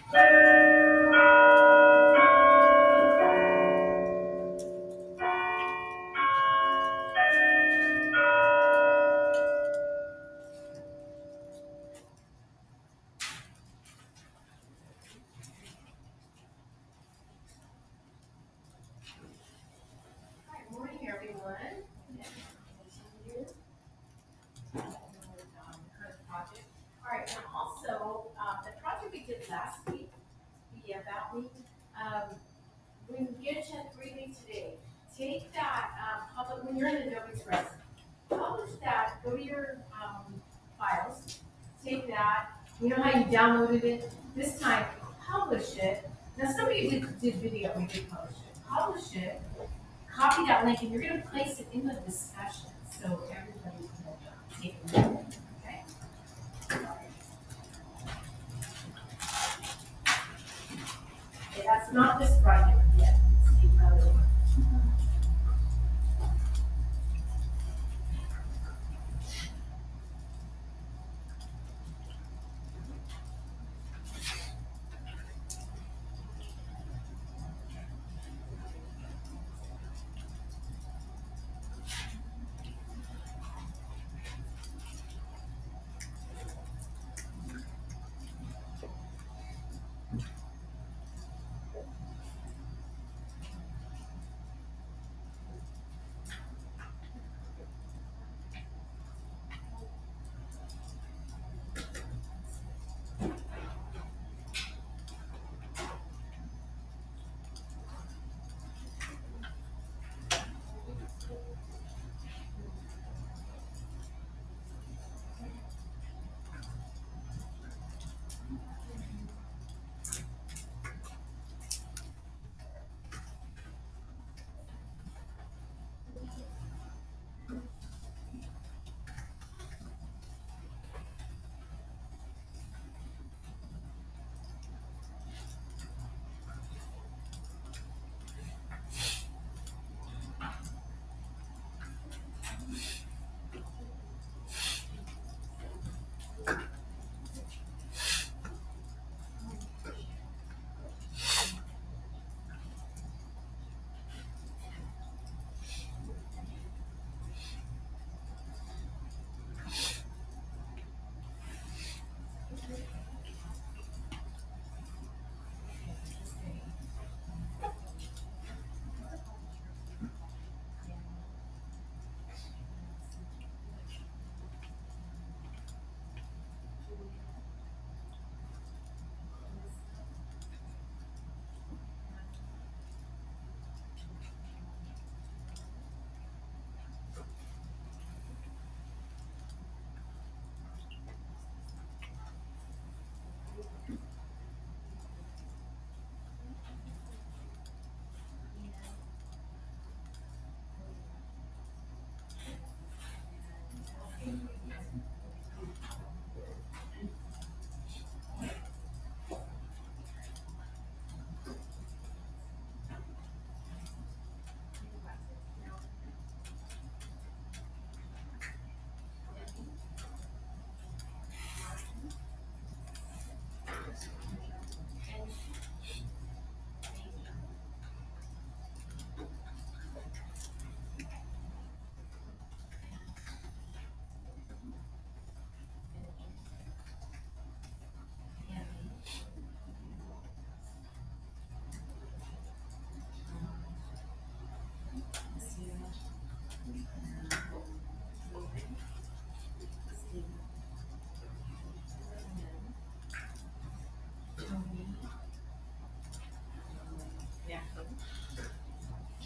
Música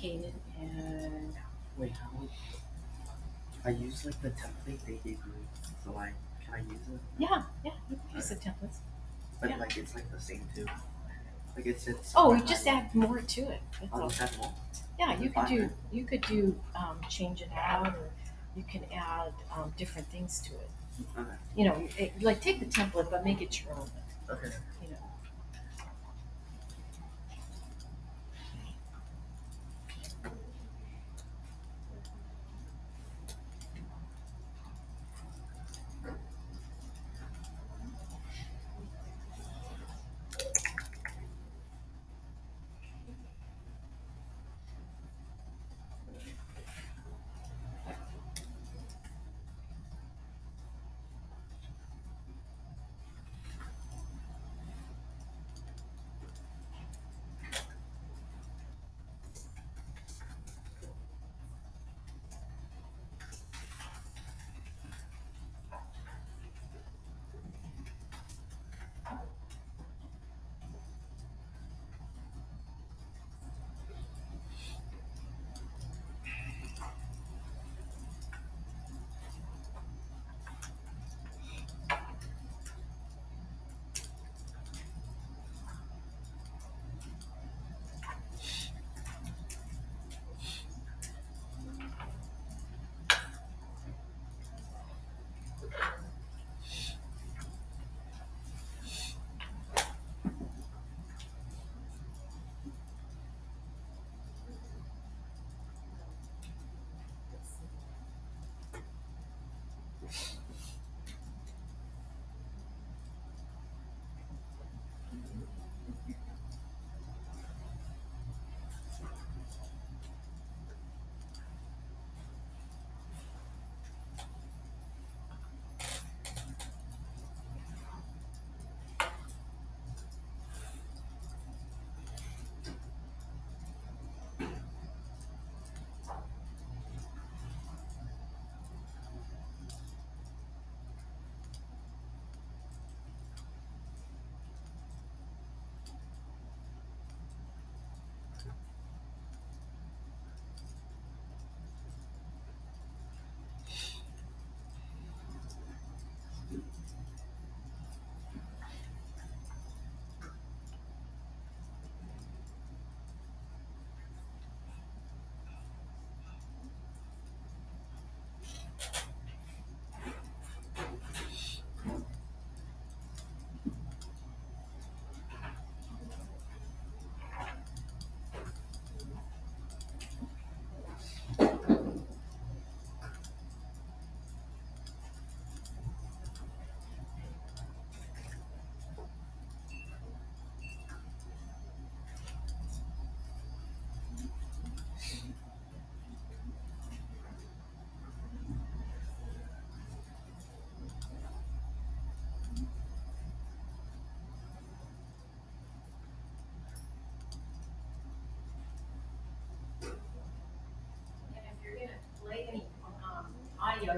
And Wait, how would I use like the template they gave me? So I can I use it? yeah, yeah, you can use the templates. But Yeah. like, it's like the same too. Like it's it's. Oh, you just add more to it. That's I'll all. just add more. Yeah, you could do you could do um, change it out, or you can add um, different things to it. Okay. You know, it, like take the template, but make it your own. Okay.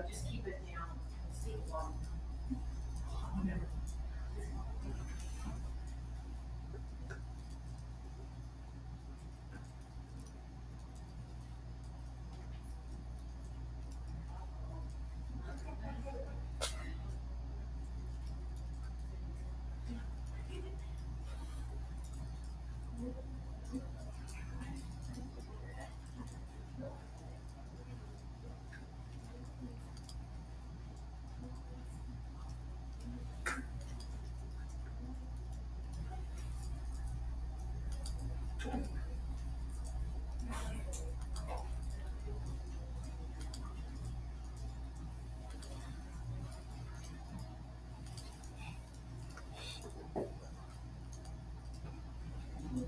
You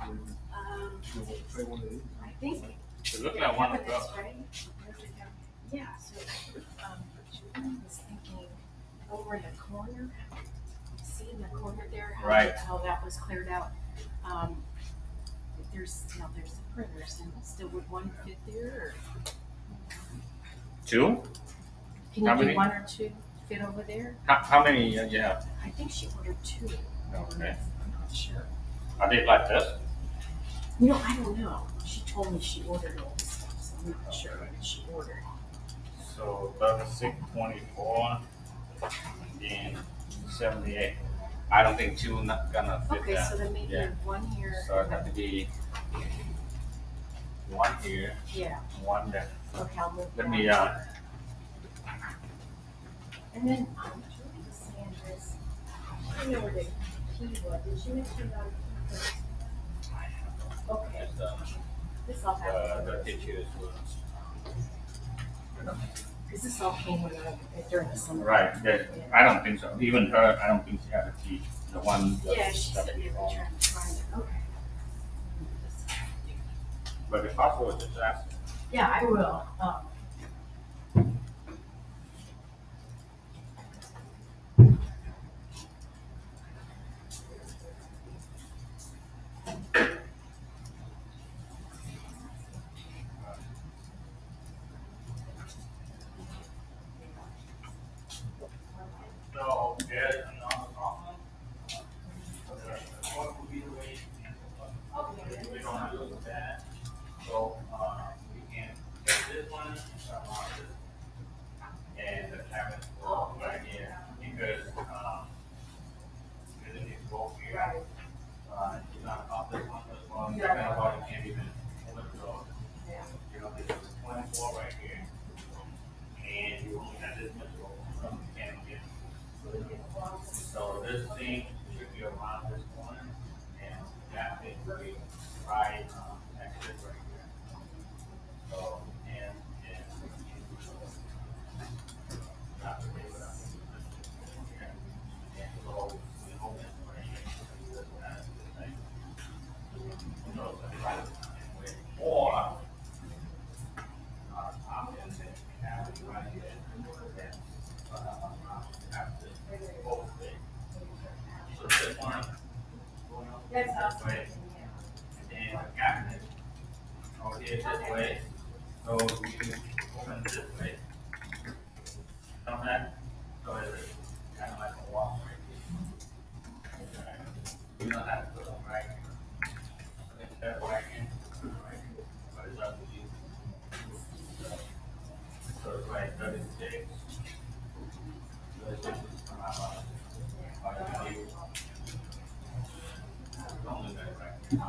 Um, I think. It looked like one of those. Yeah, so, um, Julie was thinking over in the corner, see in the corner there? how- Right. How that was cleared out. Um, there's, now there's the printers and still would one fit there or Two? can How you do one or two fit over there? How, how many uh, you have? I think she ordered two. Okay. I'm not sure. Are they like this? You know, I don't know. She told me she ordered all this stuff, so I'm not sure what she ordered. So thirty-six, twenty-four, and seventy-eight. I don't think two not gonna fit Okay, so that. then maybe Yeah. one here. So it have to be one here, Yeah, one there. okay, I'll move. Let me, uh, And then, um, Julie was saying this, I don't know where the key was, did you mention about a key first? Okay, just, uh, this all uh, the happened, pictures was. Because this all came when I, during the summer. Right, that, I don't think so. Even her, I don't think she had a key, the one. that- Yeah, she that said we were call. trying to find it, okay. But if possible, just ask. Yeah, I will, um. You don't to put them right here, but it's up to you. So it's like thirty-six. So it's just come out like, like you. Don't do that right here.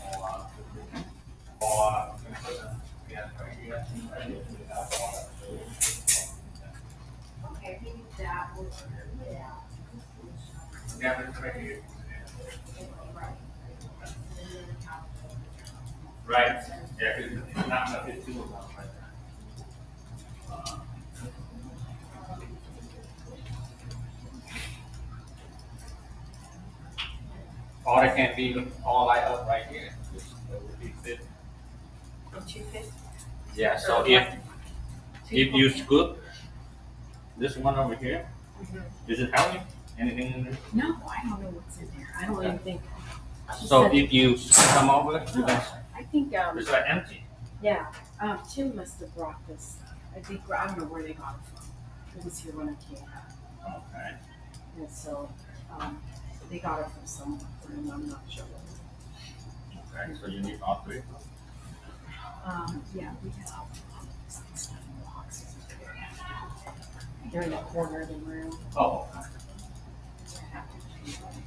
Or, uh, or, you can put them, yeah, right here, right here, without all that. Okay, maybe that would, yeah. Yeah, but it's right here. Right, yeah, it's not, not, it's two of them right there. Uh, Or it can be all light up right here, that would be fit. Don't you think? Yeah, so if, if you scoop this one over here, does it help you? Anything in there? No, I don't know what's in there. I don't even think. she So said- if you come over, you can, I think, um, it's like empty. yeah, um, Tim must have brought this. I think, I don't know where they got it from. It was here when I came. Okay. And so, um, they got it from and I'm not sure. Okay, so you need all three? Um, yeah, we have boxes. They're in the corner of the room. Oh. Right,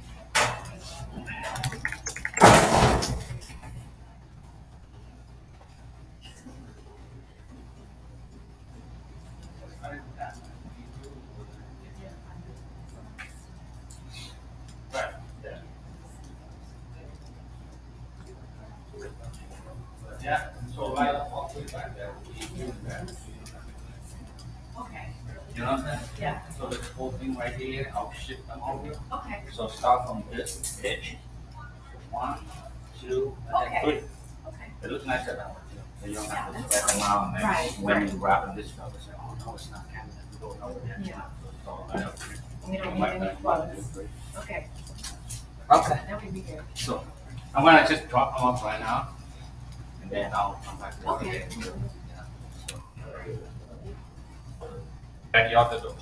okay, So start from this edge. One, two, and Okay. three. okay. It looks nicer that way. So you don't have to spread them out and Right, when right. you wrap it this it's like, oh no, it's not cabinet. We go over there. Yeah. So I know. We don't need any that, one, two, plugs. three. Okay, Okay, that would be good. so I'm gonna just drop them off right now. And then I'll come back to it Okay. again. Yeah, so. Back out the door.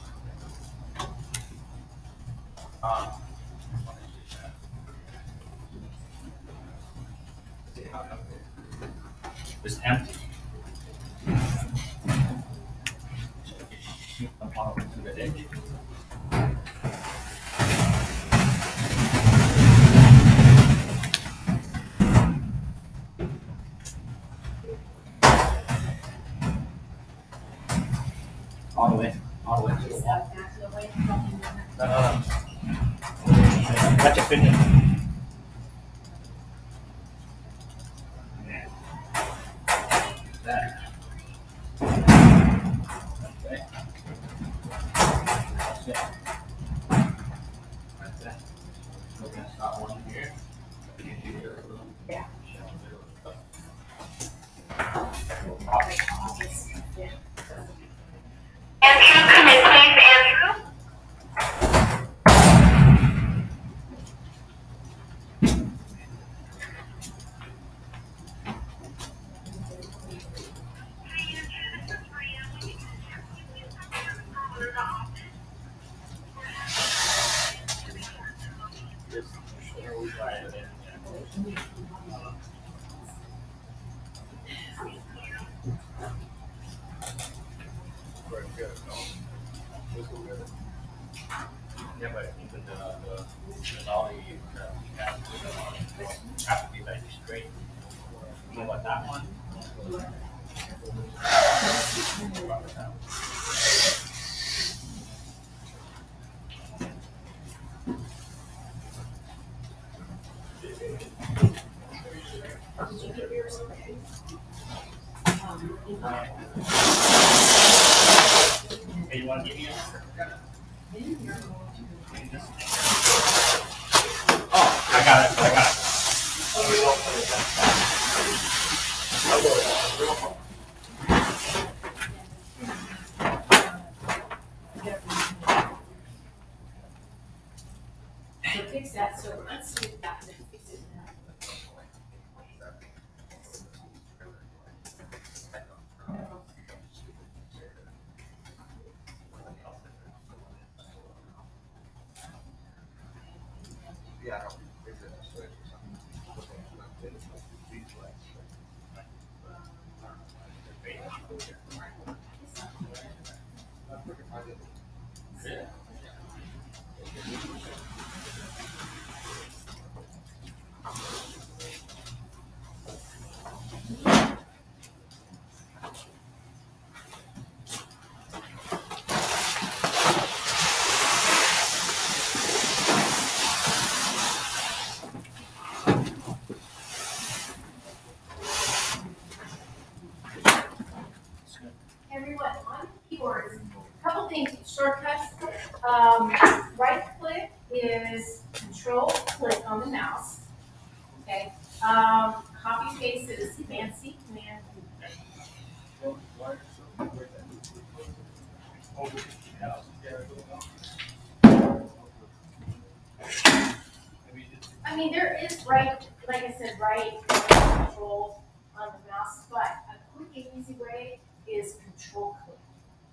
Right, like I said, right control on the mouse, but a quick and easy way is control click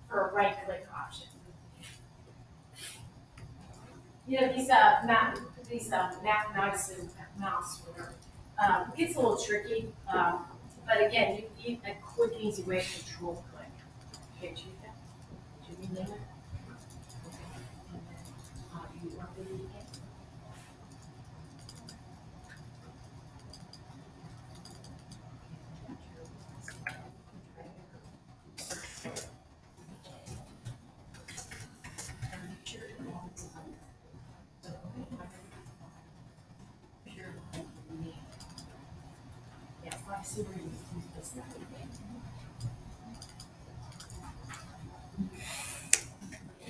for a right click option. You know, these, uh, these, uh, Mac mouse and mouse, whatever, um, gets a little tricky, um, but again, you need a quick, and easy way to control click. Okay, Chief, should we name it? And then, uh, you want me to again? Yes, I see where you use this now.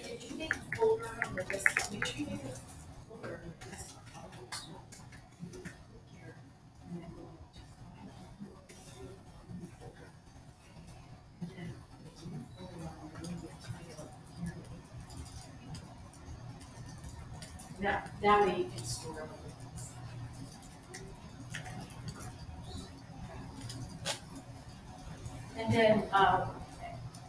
Did you make a folder on the list? Make sure you make a folder on the list. Here, and then we'll just find it. And then there's a folder on the media title here. That, way you can store everything. And then, um,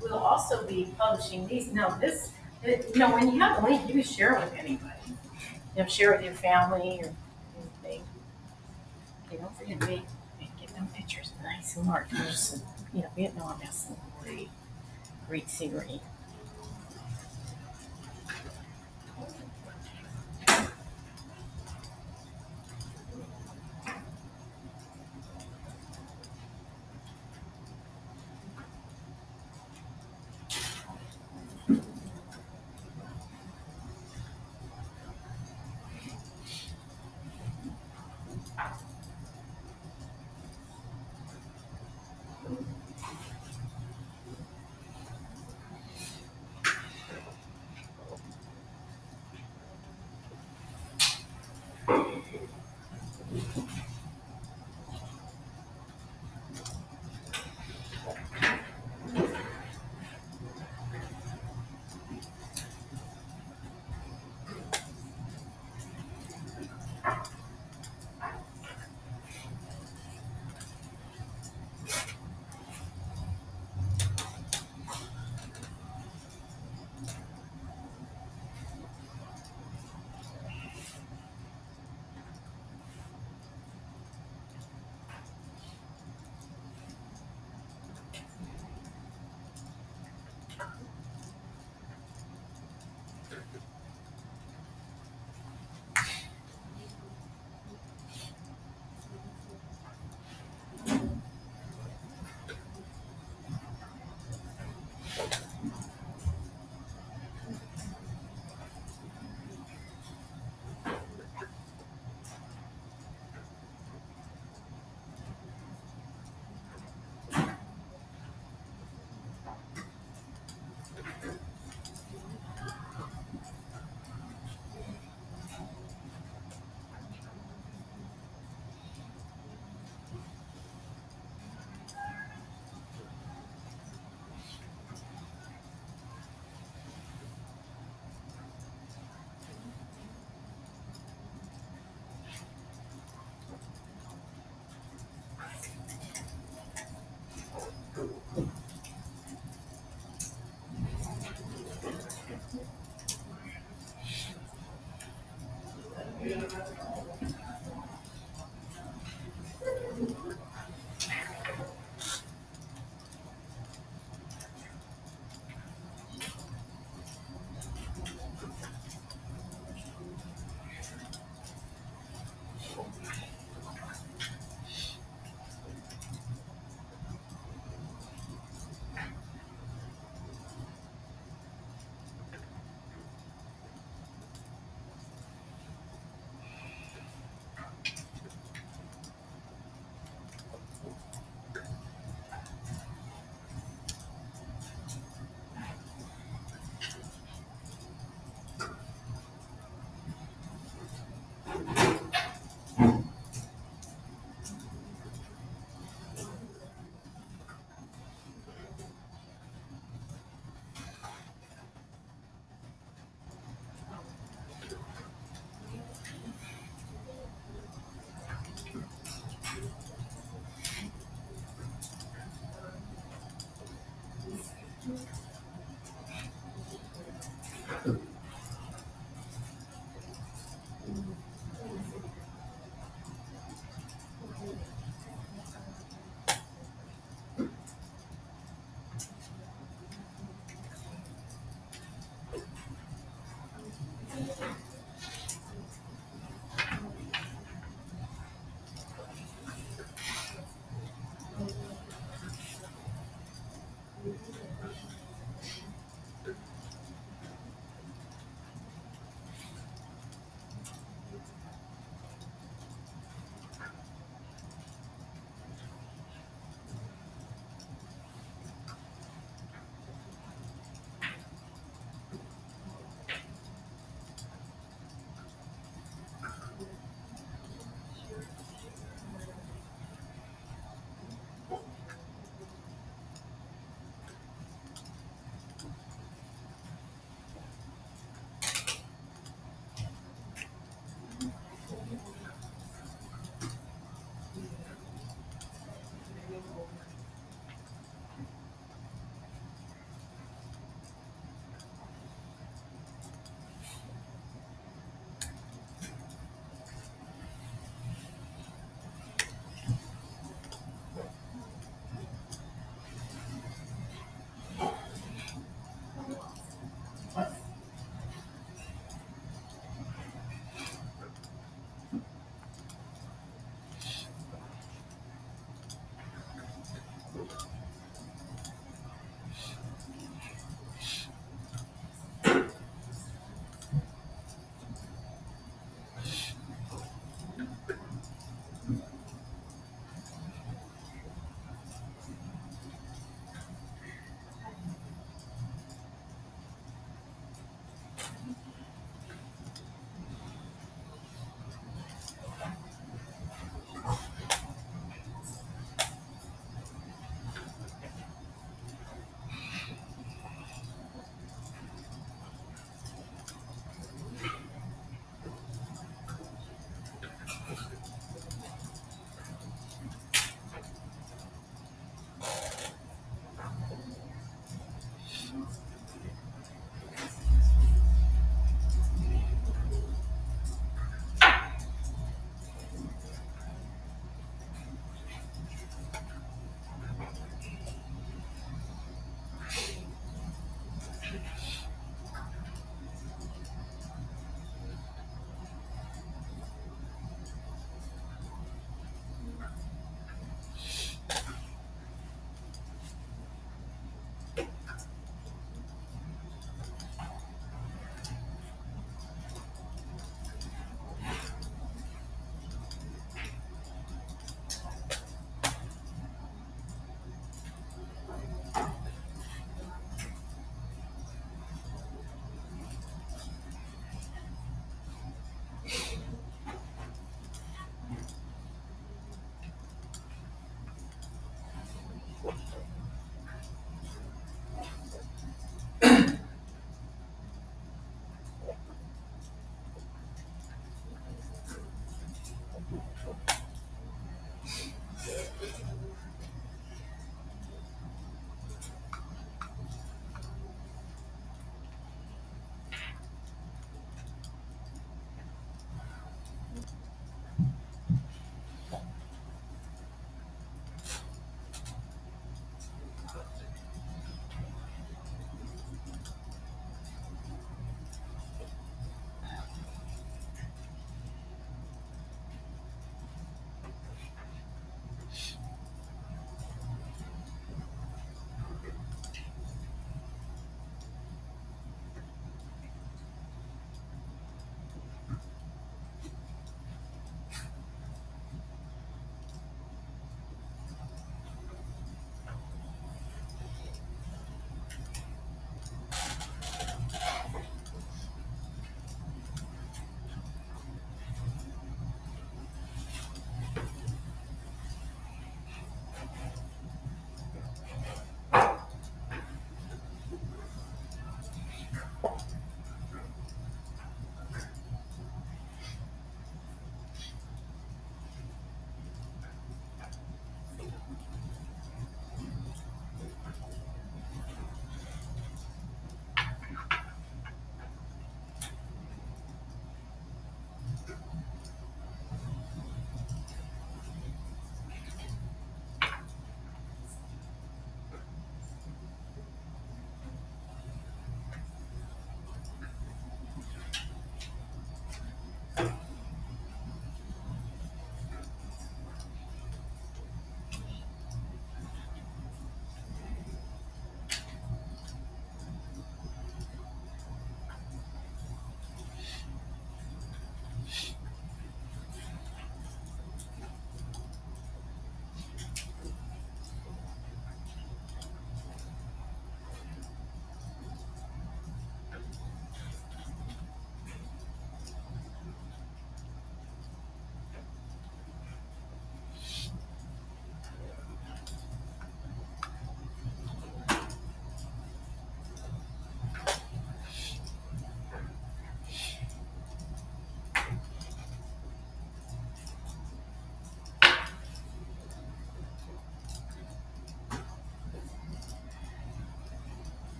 we'll also be publishing these, no, this, it- you know, when you have a link, you can share it with anybody. You know, share it with your family or anything. Okay, don't forget make, make- get them pictures nice and large, you know, Vietnam has some great, great scenery.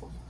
successful.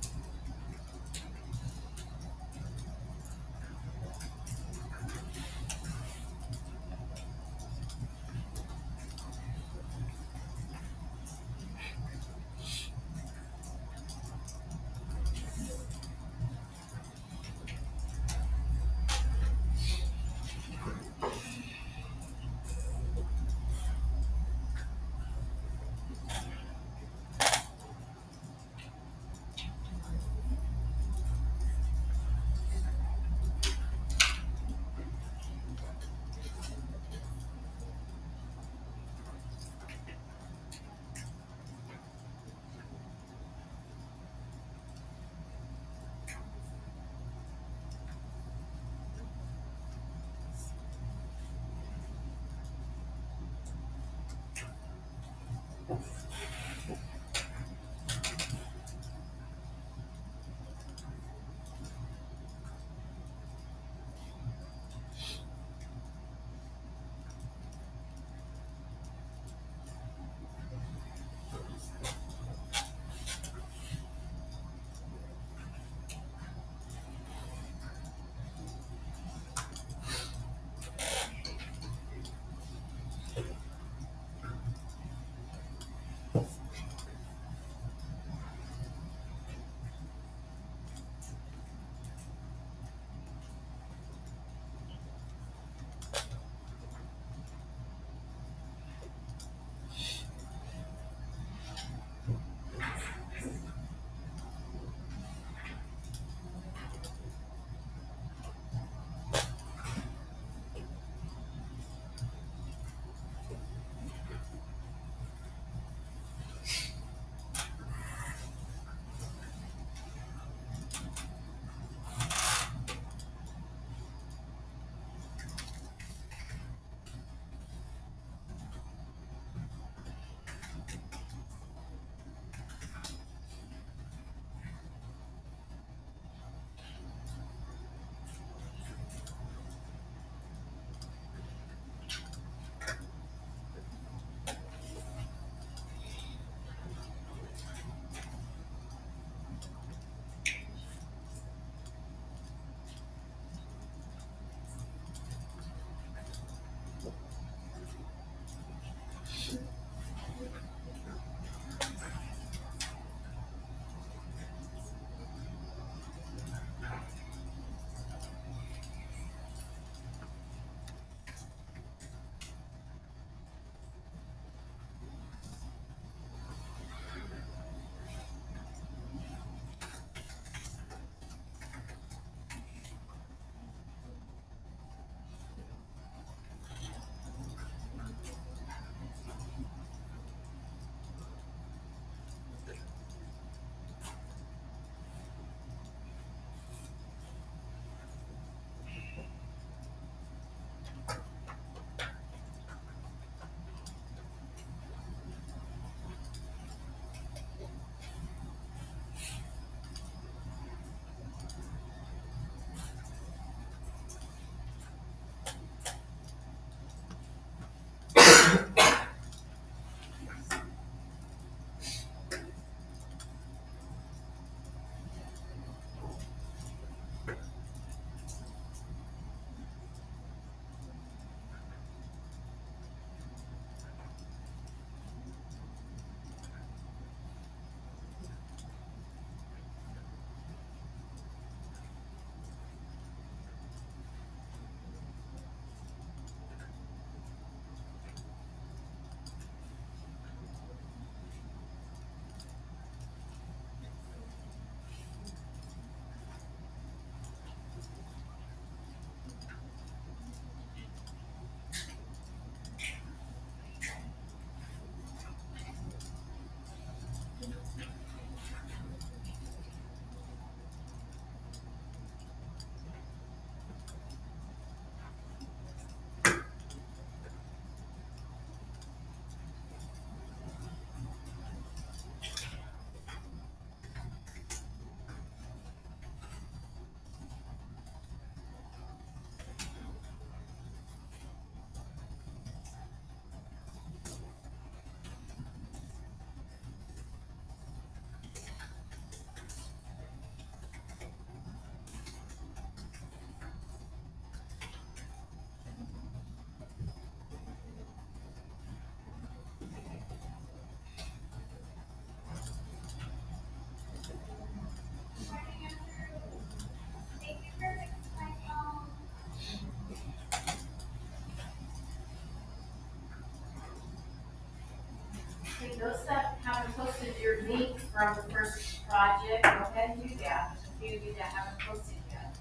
Okay, those that haven't posted your link from the first project, go ahead and do that. A few of you that haven't posted yet.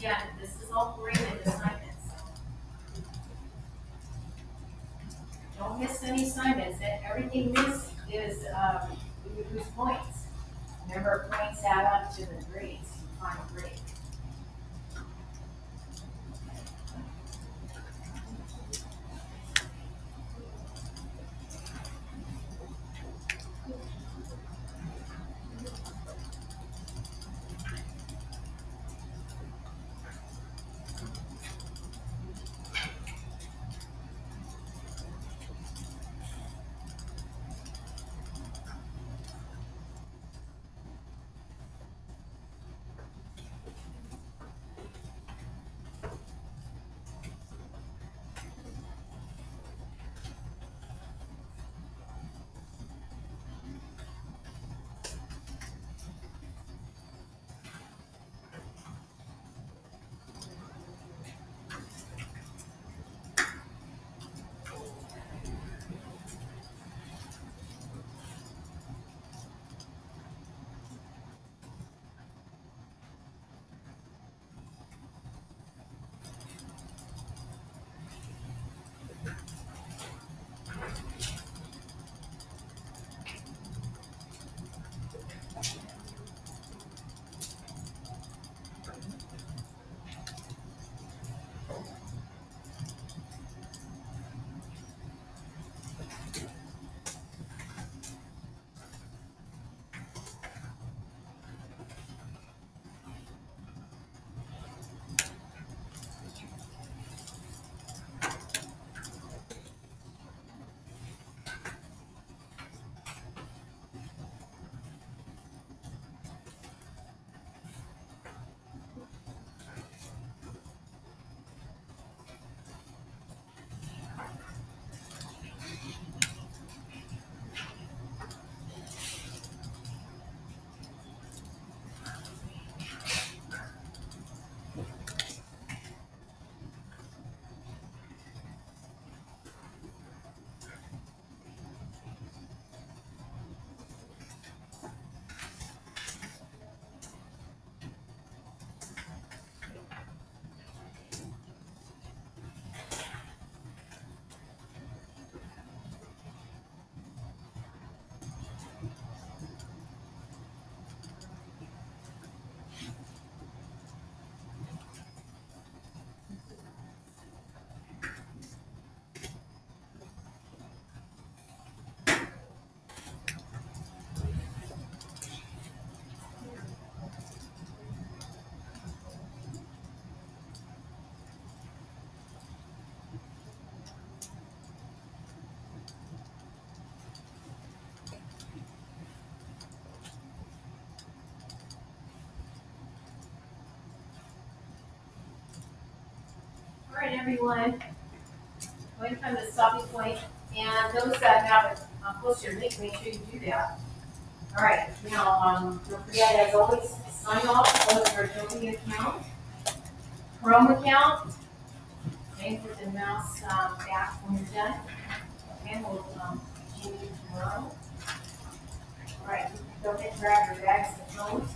Yeah, this is all graded assignments. Don't miss any assignments, and everything missed is, um, you lose points. Remember, points add up to the grades, final grade. All right, everyone. Going come to stopping point, and those that haven't uh, posted your link, make sure you do that. All right, now, um, don't forget, as always, sign off, close your Adobe account, Chrome account, and put the mouse, um, back when you're done. And we'll, um, you tomorrow. All right, don't forget to grab your bags and phones.